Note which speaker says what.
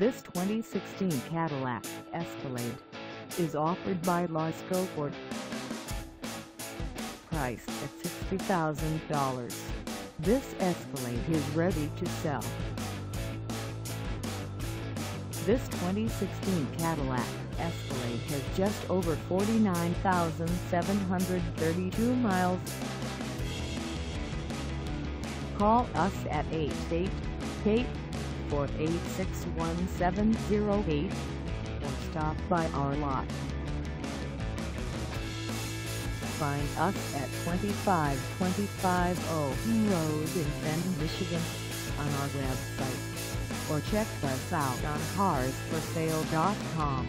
Speaker 1: This 2016 Cadillac Escalade is offered by Lasco Ford. Priced at $60,000, this Escalade is ready to sell. This 2016 Cadillac Escalade has just over 49,732 miles. Call us at 888-486-1708 or stop by our lot. Find us at 2525 Owen Road in Fenton, Michigan on our website or check us out on carsforsale.com.